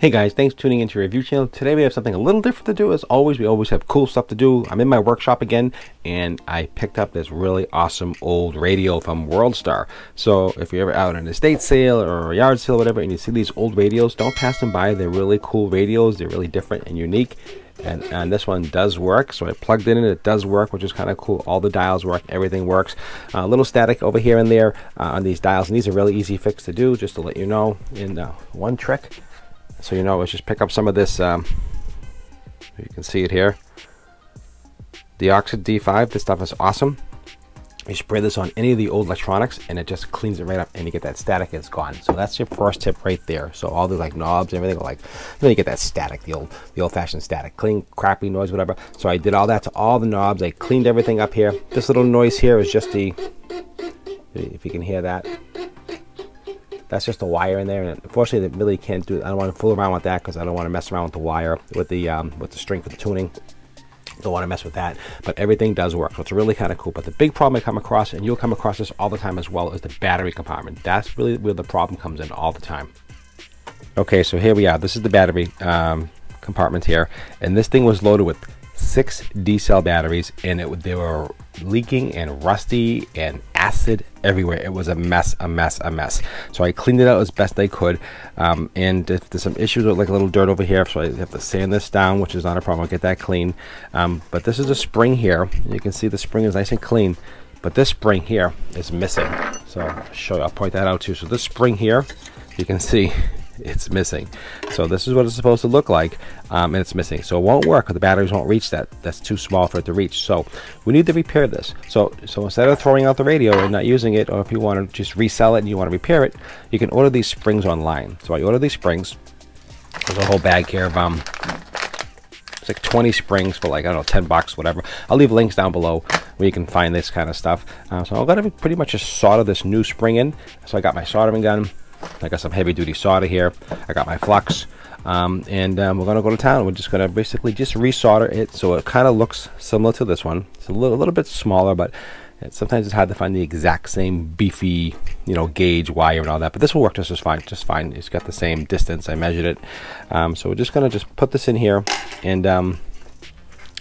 Hey guys, thanks for tuning into your review channel. Today we have something a little different to do. As always, we always have cool stuff to do. I'm in my workshop again, and I picked up this really awesome old radio from WorldStar. So if you're ever out in an estate sale or a yard sale or whatever, and you see these old radios, don't pass them by. They're really cool radios. They're really different and unique. And, and this one does work. So I plugged in, it does work, which is kind of cool. All the dials work, everything works. A uh, little static over here and there uh, on these dials, and these are really easy fix to do, just to let you know. In uh, one trick so you know, let's just pick up some of this. Um, you can see it here. DeoxIT D5, this stuff is awesome. You spray this on any of the old electronics and it just cleans it right up and you get that static, it's gone. So that's your first tip right there. So all the like knobs and everything like, then you get that static, the old, the old fashioned static, clean, crappy noise, whatever. So I did all that to all the knobs. I cleaned everything up here. This little noise here is just the, if you can hear that, that's just a wire in there and unfortunately they really can't do it. I don't want to fool around with that because I don't want to mess around with the wire with the um, with the string for the tuning. Don't want to mess with that but everything does work so it's really kind of cool. But the big problem I come across and you'll come across this all the time as well is the battery compartment. That's really where the problem comes in all the time. Okay so here we are. This is the battery um, compartment here and this thing was loaded with six D cell batteries and it they were leaking and rusty and acid everywhere. It was a mess, a mess, a mess. So I cleaned it out as best I could. Um, and if there's some issues with like a little dirt over here, so I have to sand this down, which is not a problem. I'll get that clean. Um, but this is a spring here. You can see the spring is nice and clean. But this spring here is missing. So I'll show you, I'll point that out too. So this spring here, you can see it's missing. So this is what it's supposed to look like, um, and it's missing. So it won't work the batteries won't reach that. That's too small for it to reach. So we need to repair this. So so instead of throwing out the radio and not using it, or if you want to just resell it and you want to repair it, you can order these springs online. So I order these springs. There's a whole bag here of um, it's like 20 springs for like I don't know 10 bucks, whatever. I'll leave links down below where you can find this kind of stuff. Uh, so I'm gonna pretty much just solder this new spring in. So I got my soldering gun. I got some heavy duty solder here. I got my flux. Um, and um, we're to go to town. We're just to basically just resolder it so it kind of looks similar to this one. It's a little, a little bit smaller, but it, sometimes it's hard to find the exact same beefy, you know, gauge wire and all that. But this will work just as fine, just fine. It's got the same distance. I measured it. Um, so we're just to just put this in here and um,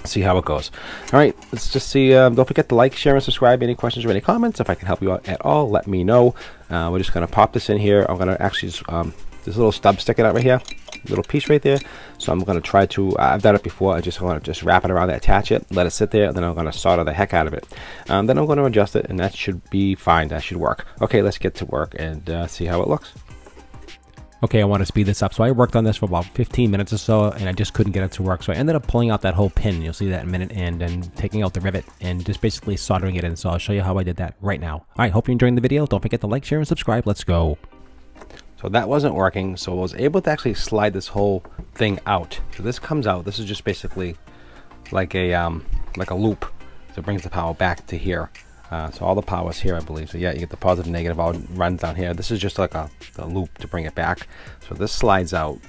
see how it goes. All right, let's just see. Um, don't forget to like, share, and subscribe. Any questions or any comments, if I can help you out at all, let me know. Uh, we're just going to pop this in here. I'm going to actually, um, this little stub sticking out right here, little piece right there. So I'm going to try to, I've done it before. I just want to just wrap it around, attach it, let it sit there, and then I'm going to solder the heck out of it. Um, then I'm going to adjust it, and that should be fine. That should work. Okay, let's get to work and uh, see how it looks okay, I want to speed this up. So I worked on this for about 15 minutes or so, and I just couldn't get it to work. So I ended up pulling out that whole pin. You'll see that in a minute, and then taking out the rivet and just basically soldering it in. So I'll show you how I did that right now. All right, hope you're enjoying the video. Don't forget to like, share, and subscribe. Let's go. So that wasn't working, so I was able to actually slide this whole thing out. So this comes out. This is just basically like a um, like a loop. So it brings the power back to here. Uh, so all the power is here, I believe. So yeah, you get the positive, negative, all runs down here. This is just like a, a loop to bring it back. So this slides out.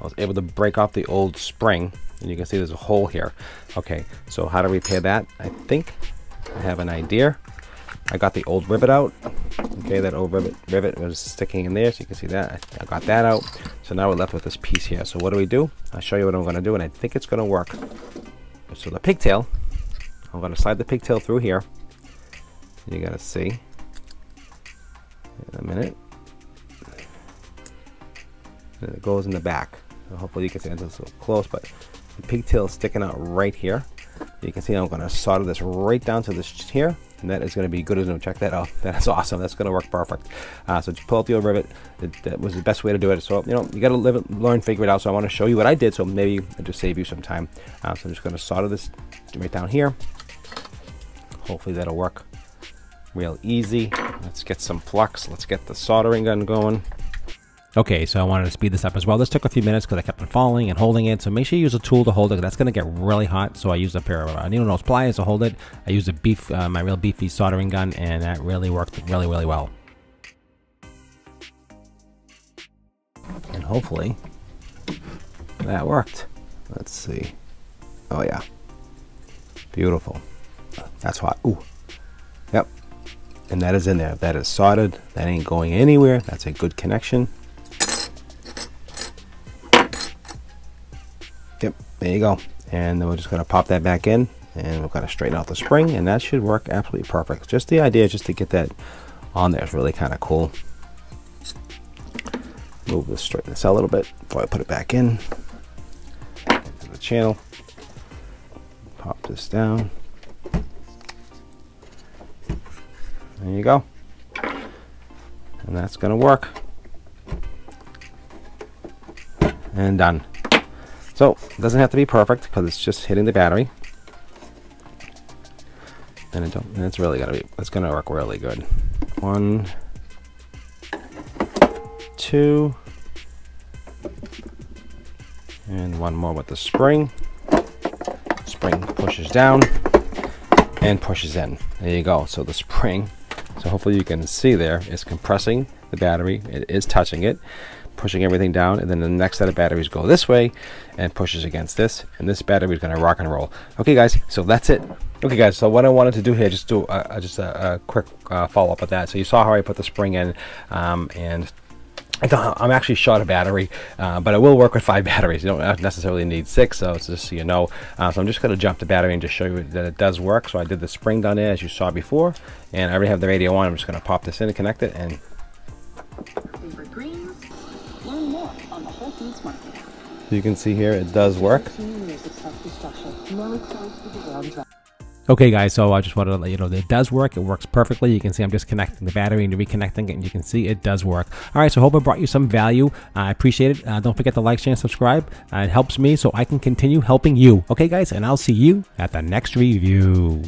I was able to break off the old spring, and you can see there's a hole here. Okay, so how to repair that? I think I have an idea. I got the old rivet out. Okay, that old rivet, rivet was sticking in there, so you can see that. I got that out. So now we're left with this piece here. So what do we do? I'll show you what I'm going to do, and I think it's going to work. So the pigtail, I'm going to slide the pigtail through here you gotta see. In a minute. And it goes in the back. So hopefully you can see it's so close but the pigtail is sticking out right here. You can see I'm to solder this right down to this here. And that is to be good as new. Check that out. That is awesome. That's to work perfect. Uh, so just pull out the old rivet. It, that was the best way to do it. So you know you got to live learn figure it out. So I want to show you what I did. So maybe it'll just save you some time. Uh, so I'm just to solder this right down here. Hopefully that'll work real easy. Let's get some flux. Let's get the soldering gun going. Okay, so I wanted to speed this up as well. This took a few minutes because I kept on falling and holding it. So make sure you use a tool to hold it. That's going to get really hot. So I used a pair of uh, needle nose pliers to hold it. I used a beef, uh, my real beefy soldering gun, and that really worked really, really well. And hopefully that worked. Let's see. Oh yeah, beautiful. That's hot. Ooh, yep and that is in there that is soldered that ain't going anywhere that's a good connection Yep, there you go. And then we're just going to pop that back in and we're going to straighten out the spring and that should work absolutely perfect. Just the idea just to get that on there is really kind of cool. Move this, straighten this out a little bit before I put it back in into the channel. Pop this down. There you go. And that's going to work. And done. So, it doesn't have to be perfect because it's just hitting the battery. And, it and it's really going to be, it's going to work really good. One, two, and one more with the spring. Spring pushes down and pushes in. There you go. So the spring, so hopefully you can see there, is compressing the battery. It is touching it, pushing everything down, and then the next set of batteries go this way and pushes against this, and this battery is going to rock and roll. Okay, guys, so that's it. Okay, guys, so what I wanted to do here, just do a, just a, a quick uh, follow up with that. So you saw how I put the spring in, um, and I'm actually short a battery, uh, but I will work with five batteries. You don't necessarily need six, so it's just so you know. Uh, so I'm just going to jump the battery and just show you that it does work. So I did the spring down there as you saw before, and I already have the radio on. I'm just going to pop this in and connect it, and you can see here it does work. Okay guys, so I just wanted to let you know that it does work. It works perfectly. You can see I'm just connecting the battery and reconnecting it and you can see it does work. All right, so hope I brought you some value. I appreciate it. Uh, don't forget to like, share, and subscribe. Uh, it helps me so I can continue helping you. Okay guys, and I'll see you at the next review.